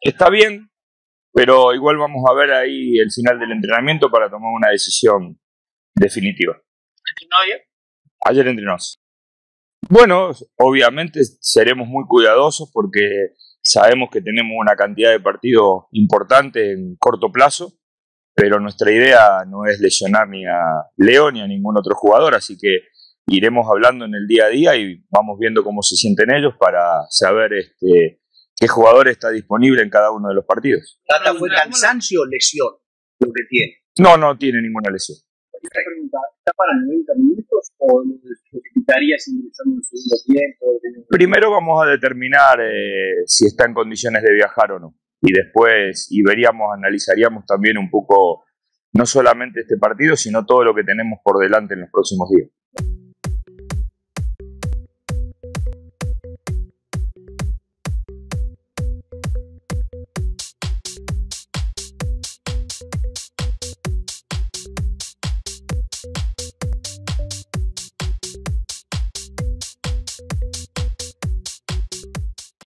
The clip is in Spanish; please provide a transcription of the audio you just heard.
está bien, pero igual vamos a ver ahí el final del entrenamiento para tomar una decisión definitiva. ¿Entrenó ayer? Ayer entrenamos. Bueno, obviamente seremos muy cuidadosos porque sabemos que tenemos una cantidad de partidos importante en corto plazo, pero nuestra idea no es lesionar ni a Leo ni a ningún otro jugador, así que iremos hablando en el día a día y vamos viendo cómo se sienten ellos para saber este, qué jugador está disponible en cada uno de los partidos. ¿Tata fue cansancio o lesión lo que tiene? No, no tiene ninguna lesión. Pregunta, ¿está para 90 minutos o necesitarías ingresando en segundo tiempo? Primero vamos a determinar eh, si está en condiciones de viajar o no. Y después, y veríamos, analizaríamos también un poco, no solamente este partido, sino todo lo que tenemos por delante en los próximos días.